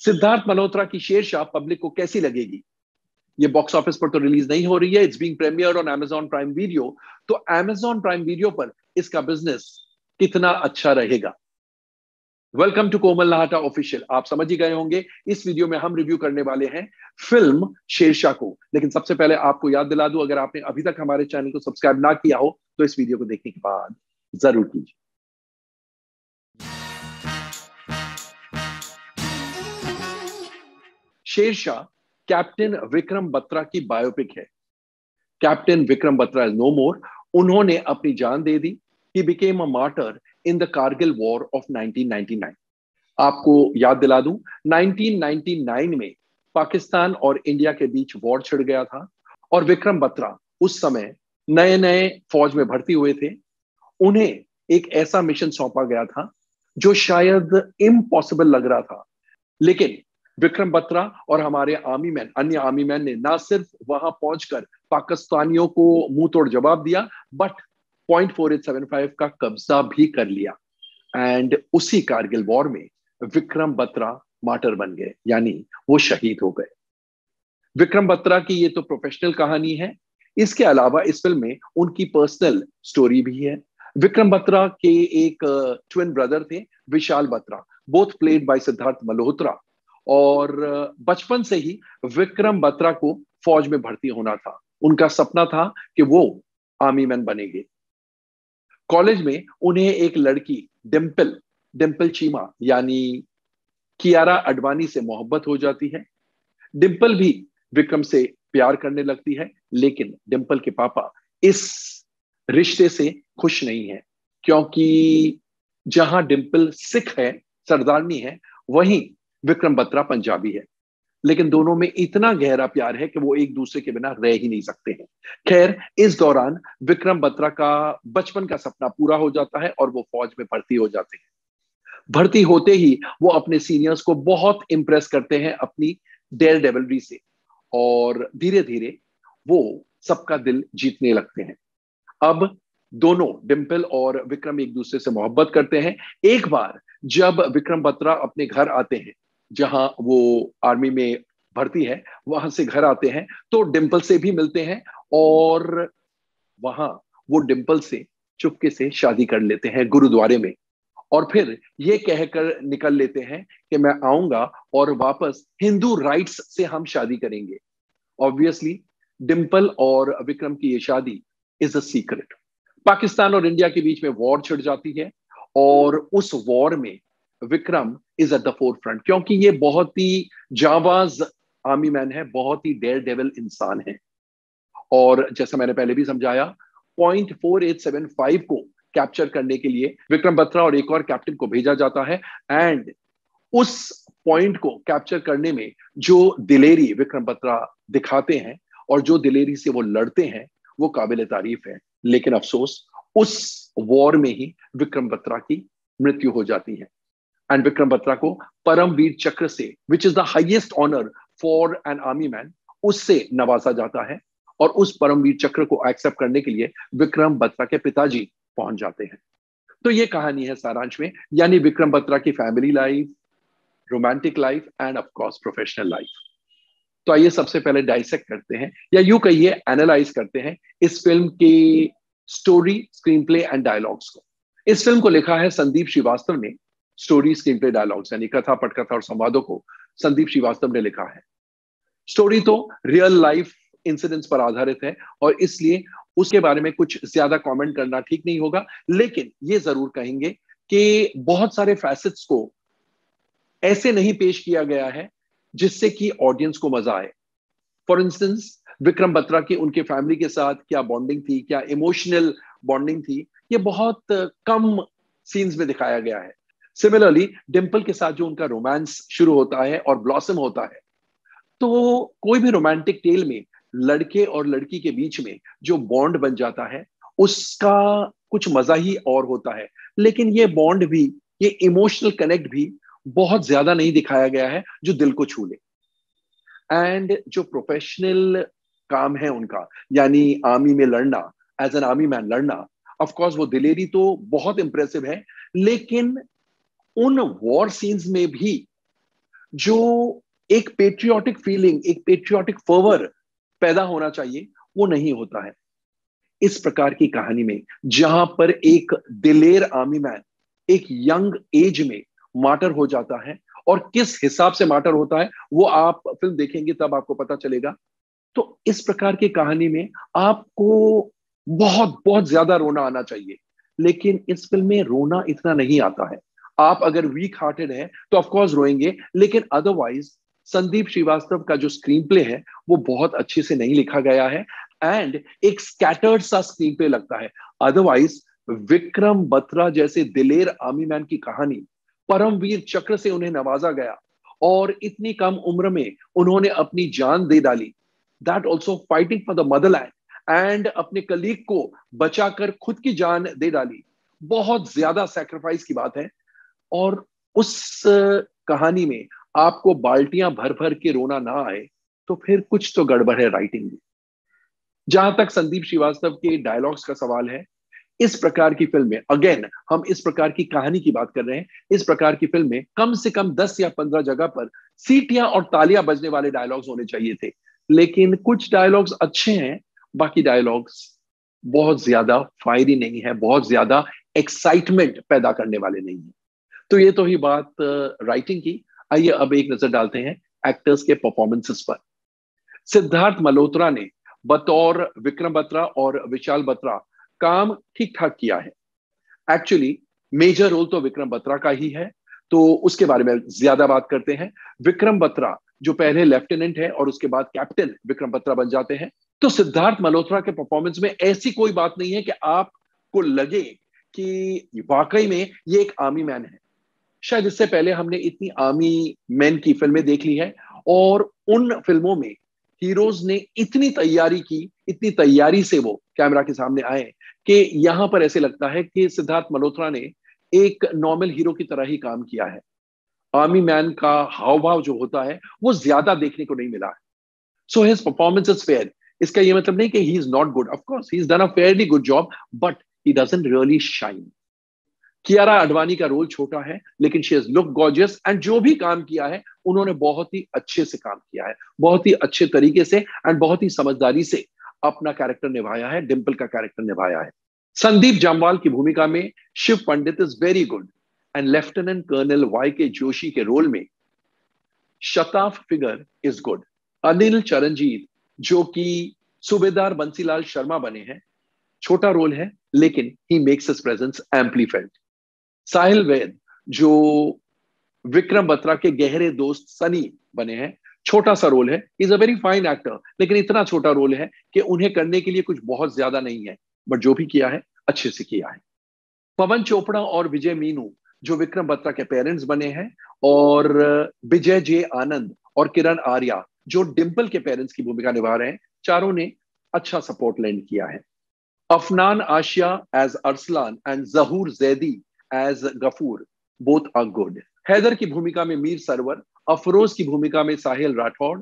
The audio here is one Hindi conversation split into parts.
सिद्धार्थ मल्होत्रा की शेरशाह पब्लिक को कैसी लगेगी? ये बॉक्स ऑफ़िस पर तो रिलीज़ नहीं हो रही है it's being premiere on Amazon Prime Video तो Amazon प्राइम वीडियो पर इसका बिज़नेस कितना अच्छा रहेगा? Welcome to Komal Nahta official आप समझ ही गए होंगे, इस वीडियो में हम रिव्यू करने वाले हैं फ़िल्म शेरशाह को. लेकिन सबसे पहले आपको याद दिला दूँ, अगर आपने अभी तक हमारे चैनल को सब्सक्राइब ना किया हो तो इस वीडियो को देखने के बाद ज़रूर कीजिए। शेरशाह कैप्टन विक्रम बत्रा की बायोपिक है। Captain Vikram Batra is no more उन्होंने अपनी जान दे दी। He became a martyr in the Kargil war of 1999 आपको याद दिला दूँ 1999 में पाकिस्तान और इंडिया के बीच वॉर छिड़ गया था और विक्रम बत्रा उस समय नए नए फौज में भर्ती हुए थे। उन्हें एक ऐसा मिशन सौंपा गया था जो शायद इम्पॉसिबल लग रहा था। लेकिन विक्रम बत्रा और हमारे आर्मी मैन अन्य आर्मी मैन ने ना सिर्फ़ वहाँ पहुंचकर पाकिस्तानियों को मुँह तोड़ जवाब दिया but point four eight seven five का कब्जा भी कर लिया। एंड उसी कारगिल वॉर में विक्रम बत्रा मार्टर बन गए, यानी वो शहीद हो गए। विक्रम बत्रा की ये तो प्रोफेशनल कहानी है। इसके अलावा इस फ़िल्म में उनकी पर्सनल स्टोरी भी है। विक्रम बत्रा के एक ट्विन ब्रदर थे, Vishal Batra. Both played by Siddharth Malhotra. और बचपन से ही विक्रम बत्रा को फौज में भर्ती होना था। उनका सपना था कि वो आर्मी मैन बनेंगे। कॉलेज में उन्हें एक लड़की डिम्पल डिम्पल चीमा, यानी कियारा अडवाणी से मोहब्बत हो जाती है। डिम्पल भी विक्रम से प्यार करने लगती है, लेकिन डिम्पल के पापा इस रिश्ते से खुश नहीं है, क्योंकि जहाँ डिम्पल सिख है, सरदारनी है, वहीं विक्रम बत्रा पंजाबी है। लेकिन दोनों में इतना गहरा प्यार है कि वो एक दूसरे के बिना रह ही नहीं सकते हैं। खैर, इस दौरान विक्रम बत्रा का बचपन का सपना पूरा हो जाता है और वो फौज में भर्ती हो जाते हैं। भर्ती होते ही वो अपने सीनियर्स को बहुत इंप्रेस करते हैं अपनी डेयर डेवलरी से और धीरे धीरे वो सबका दिल जीतने लगते हैं। अब दोनों डिम्पल और विक्रम एक दूसरे से मोहब्बत करते हैं। एक बार जब विक्रम बत्रा अपने घर आते हैं जहाँ वो आर्मी में भर्ती है, वहाँ से घर आते हैं तो डिम्पल से भी मिलते हैं और वहाँ वो डिम्पल से चुपके से शादी कर लेते हैं गुरुद्वारे में। और फिर ये कहकर निकल लेते हैं कि मैं आऊँगा और वापस हिंदू राइट्स से हम शादी करेंगे। ऑब्वियसली डिम्पल और विक्रम की ये शादी इज़ अ सीक्रेट पाकिस्तान और इंडिया के बीच में वॉर छिड़ जाती है और उस वॉर में Vikram is at the forefront क्योंकि ये बहुत ही जाबाज आर्मी मैन है, बहुत ही डेयर डेवल इंसान है। और जैसा मैंने पहले भी समझाया point four eight seven five को कैप्चर करने के लिए विक्रम बत्रा और एक और कैप्टन को भेजा जाता है। एंड उस पॉइंट को कैप्चर करने में जो दिलेरी विक्रम बत्रा दिखाते हैं और जो दिलेरी से वो लड़ते हैं, वो काबिल तारीफ़ है। लेकिन अफसोस, उस वॉर में ही विक्रम बत्रा की मृत्यु हो जाती है। एंड विक्रम बत्रा को परम वीर चक्र से which is the highest honour for an army man उससे नवाजा जाता है और उस परमवीर चक्र को एक्सेप्ट करने के लिए विक्रम बत्रा के पिताजी पहुँच जाते हैं तो ये कहानी है सारांश में यानी विक्रम बत्रा की family life romantic life and of course professional life तो आइए सबसे पहले डाइसेक्ट करते हैं या यू कहिए एनालाइज करते हैं इस फ़िल्म की story screenplay and dialogues को इस फ़िल्म को लिखा है संदीप श्रीवास्तव ने स्टोरी स्क्रीन प्ले डायलॉग्स यानी कथा पटकथा और संवादों को संदीप श्रीवास्तव ने लिखा है। स्टोरी तो रियल लाइफ इंसिडेंट्स पर आधारित है और इसलिए उसके बारे में कुछ ज़्यादा कमेंट करना ठीक नहीं होगा, लेकिन ये ज़रूर कहेंगे कि बहुत सारे फैसेट्स को ऐसे नहीं पेश किया गया है जिससे कि ऑडियंस को मज़ा आए। फॉर इंस्टेंस विक्रम बत्रा की उनके फैमिली के साथ क्या बॉन्डिंग थी, क्या इमोशनल बॉन्डिंग थी, ये बहुत कम सीन्स में दिखाया गया है। सिमिलरली डिम्पल के साथ जो उनका रोमांस शुरू होता है और ब्लॉसम होता है तो कोई भी रोमांटिक टेल में लड़के और लड़की के बीच में जो बॉन्ड बन जाता है, उसका कुछ मज़ा ही और होता है। लेकिन ये बॉन्ड भी, ये इमोशनल कनेक्ट भी बहुत ज़्यादा नहीं दिखाया गया है जो दिल को छू ले। एंड जो प्रोफेशनल काम है उनका, यानी आर्मी में लड़ना एज एन आर्मी मैन लड़ना ऑफ़ कोर्स वो दिलेरी तो बहुत इंप्रेसिव है, लेकिन उन वॉर सीन्स में भी जो एक पेट्रियोटिक फीलिंग एक पेट्रियोटिक फर्वर पैदा होना चाहिए, वो नहीं होता है। इस प्रकार की कहानी में, जहाँ पर एक दिलेर आर्मी मैन एक यंग एज में मार्टर हो जाता है, और किस हिसाब से मार्टर होता है, वो आप फ़िल्म देखेंगे, तब आपको पता चलेगा। तो इस प्रकार की कहानी में आपको बहुत बहुत ज़्यादा रोना आना चाहिए, लेकिन इस फ़िल्म में रोना इतना नहीं आता है। आप अगर वीक हार्टेड है तो ऑफकोर्स रोएँगे, लेकिन अदरवाइज़ संदीप श्रीवास्तव का जो स्क्रीन प्ले है, वो बहुत अच्छे से नहीं लिखा गया है एंड एक स्कैटर्ड सा स्क्रीन प्ले लगता है। अदरवाइज़ विक्रम बत्रा जैसे दिलेर आर्मी मैन की कहानी, परमवीर चक्र से उन्हें नवाजा गया, और इतनी कम उम्र में उन्होंने अपनी जान दे डाली। That also fighting for the motherland and अपने कलीग को बचाकर खुद की जान दे डाली। बहुत ज़्यादा सेक्रीफाइस की बात है। और उस कहानी में आपको बाल्टियाँ भर भर के रोना ना आए तो फिर कुछ तो गड़बड़ है राइटिंग में। जहाँ तक संदीप श्रीवास्तव के डायलॉग्स का सवाल है, इस प्रकार की फ़िल्म में अगेन हम इस प्रकार की कहानी की बात कर रहे हैं, इस प्रकार की फ़िल्म में कम से कम दस या पंद्रह जगह पर सीटियाँ और तालियाँ बजने वाले डायलॉग्स होने चाहिए थे। लेकिन कुछ डायलॉग्स अच्छे हैं, बाकी डायलॉग्स बहुत ज़्यादा फायरी नहीं है, बहुत ज़्यादा एक्साइटमेंट पैदा करने वाले नहीं है। तो ये तो ही बात राइटिंग की। आइए अब एक नज़र डालते हैं एक्टर्स के परफॉर्मेंसेस पर। सिद्धार्थ मल्होत्रा ने बतौर विक्रम बत्रा और विशाल बत्रा काम ठीक ठाक किया है। एक्चुअली मेजर रोल तो विक्रम बत्रा का ही है। तो उसके बारे में ज़्यादा बात करते हैं। विक्रम बत्रा जो पहले लेफ्टिनेंट है और उसके बाद कैप्टन विक्रम बत्रा बन जाते हैं। तो सिद्धार्थ मल्होत्रा के परफॉर्मेंस में ऐसी कोई बात नहीं है कि आपको लगे कि वाकई में ये एक आर्मी मैन है। शायद इससे पहले हमने इतनी आर्मी मैन की फ़िल्में देख ली है, और उन फ़िल्मों में हीरोज ने इतनी तैयारी की, इतनी तैयारी से वो कैमरा के सामने आए, कि यहाँ पर ऐसे लगता है कि सिद्धार्थ मल्होत्रा ने एक नॉर्मल हीरो की तरह ही काम किया है। आर्मी मैन का हाव भाव जो होता है, वो ज़्यादा देखने को नहीं मिला है। So his performance is fair इसका ये मतलब नहीं कि he is not good of course he is done a fairly good job but he doesn't really shine Kiara Advani का रोल छोटा है, लेकिन she is look gorgeous and जो भी काम किया है, उन्होंने बहुत ही अच्छे से काम किया है, बहुत ही अच्छे तरीके से एंड बहुत ही समझदारी से अपना कैरेक्टर निभाया है डिम्पल का कैरेक्टर निभाया है। संदीप जामवाल की भूमिका में Shiv Pandit is very good and lieutenant colonel Y K Joshi के रोल में शताफ फिगर इज़ गुड अनिल चरणजीत जो कि सूबेदार बंसीलाल शर्मा बने हैं, छोटा रोल है, लेकिन he makes his presence amplified Sahil Ved जो विक्रम बत्रा के गहरे दोस्त सनी बने हैं, छोटा सा रोल है। Is a very fine actor लेकिन इतना छोटा रोल है कि उन्हें करने के लिए कुछ बहुत ज़्यादा नहीं है बट जो भी किया है, अच्छे से किया है। पवन चोपड़ा और विजय मीनू, जो विक्रम बत्रा के पेरेंट्स बने हैं, और विजय जे आनंद और किरण आर्या, जो डिम्पल के पेरेंट्स की भूमिका निभा रहे हैं, चारों ने अच्छा सपोर्ट लैंड किया है। Afnan Ashiya as Arsalan and Zahoor Zaidi as Gafoor both are good Haider की भूमिका में मीर सरवर अफरोज की भूमिका में साहिल राठौड़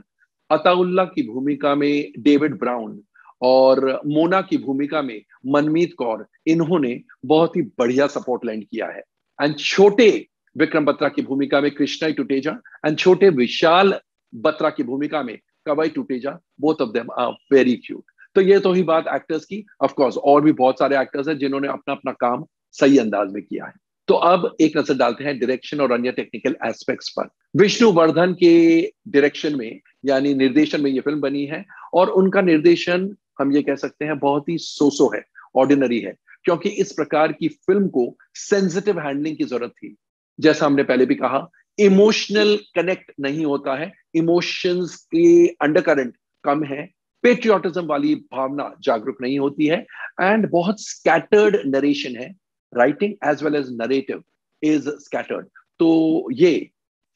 अताउल्ला की भूमिका में डेविड ब्राउन और मोना की भूमिका में मनमीत कौर, इन्होंने बहुत ही बढ़िया सपोर्ट लैंड किया है। एंड छोटे विक्रम बत्रा की भूमिका में कृष्णा टुटेजा एंड छोटे विशाल बत्रा की भूमिका में कवाई Tuteja both of them are very cute तो ये तो ही बात एक्टर्स की ऑफ़ कोर्स और भी बहुत सारे एक्टर्स हैं जिन्होंने अपना अपना काम सही अंदाज में किया है। तो अब एक नज़र डालते हैं डायरेक्शन और अन्य टेक्निकल एस्पेक्ट्स पर। विष्णु वर्धन के डायरेक्शन में, यानी निर्देशन में ये फ़िल्म बनी है और उनका निर्देशन, हम ये कह सकते हैं, बहुत ही सोसो है ऑर्डिनरी है, क्योंकि इस प्रकार की फ़िल्म को सेंसिटिव हैंडलिंग की ज़रूरत थी। जैसा हमने पहले भी कहा इमोशनल कनेक्ट नहीं होता है इमोशंस के अंडरकरंट कम है पेट्रियोटिज्म वाली भावना जागरूक नहीं होती है एंड बहुत स्कैटर्ड नरेशन है writing as well as narrative is scattered तो ये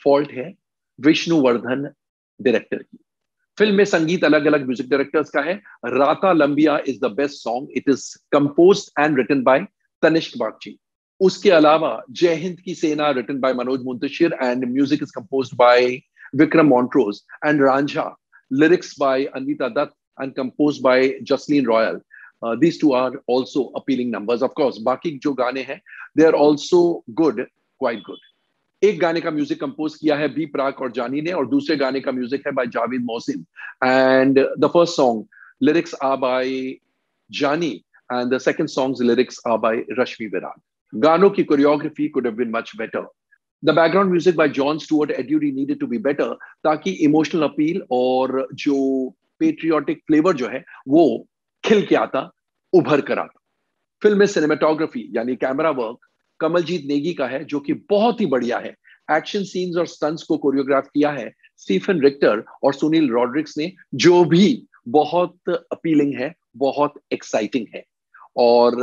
फॉल्ट है विष्णुवर्धन डायरेक्टर की। फ़िल्म में संगीत अलग अलग म्यूज़िक डायरेक्टर्स का है। Raataan Lambiyan is the best song it is compose and written by Tanishk Bagchi उसके अलावा जय हिंद की सेना written by Manoj Muntashir and music is compose by Vikram Montrose and Ranjha lyrics by Anita Datt and compose by Jasleen Royal these two are also appealing numbers of course बाकी जो गाने हैं they are also good quite good एक गाने का म्यूज़िक कंपोज किया है बी प्राक और जानी ने और दूसरे गाने का म्यूज़िक है by Javed Mohsin and the first song lyrics are by Jaani and the second songs lyrics are by Rashmi Virag गानों की choreography could have been much better the background music by John Stuart Eduri needed to be better ताकि इमोशनल अपील और जो पेट्रियोटिक फ्लेवर जो है, वो खिल के आता, उभर कर आता। फ़िल्म में सिनेमाटोग्राफी यानी कैमरा वर्क कमलजीत नेगी का है, जो कि बहुत ही बढ़िया है। एक्शन सीन्स और स्टंट्स को कोरियोग्राफ किया है स्टीफन रिक्टर और सुनील रॉड्रिक्स ने, जो भी बहुत अपीलिंग है, बहुत एक्साइटिंग है। और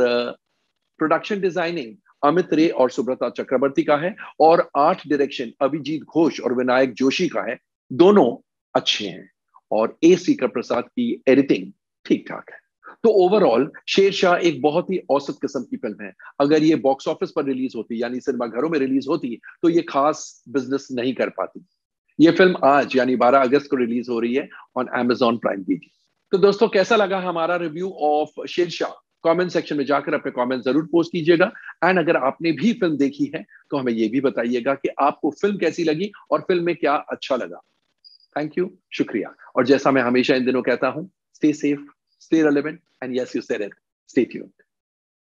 प्रोडक्शन डिज़ाइनिंग अमित रे और सुब्रता चक्रवर्ती का है और आर्ट डायरेक्शन अभिजीत घोष और विनायक जोशी का है। दोनों अच्छे हैं और ए सीकर प्रसाद की एडिटिंग ठीक ठाक है। तो ओवरऑल शेर शाह एक बहुत ही औसत किस्म की फ़िल्म है। अगर ये बॉक्स ऑफ़िस पर रिलीज़ होती, यानी सिनेमा घरों में रिलीज़ होती तो ये खास बिज़नेस नहीं कर पाती। ये फ़िल्म आज, यानी 12 अगस्त को रिलीज़ हो रही है ऑन एमेजॉन प्राइम वीडियो तो दोस्तों, कैसा लगा हमारा review of Sher Shah? Comment section में जाकर अपने कमेंट ज़रूर पोस्ट कीजिएगा। एंड अगर आपने भी फ़िल्म देखी है तो हमें यह भी बताइएगा कि आपको फ़िल्म कैसी लगी और फ़िल्म में क्या अच्छा लगा। थैंक यू शुक्रिया। और जैसा मैं हमेशा इन दिनों कहता हूँ stay safe stay relevant, and yes, you said it. Stay tuned.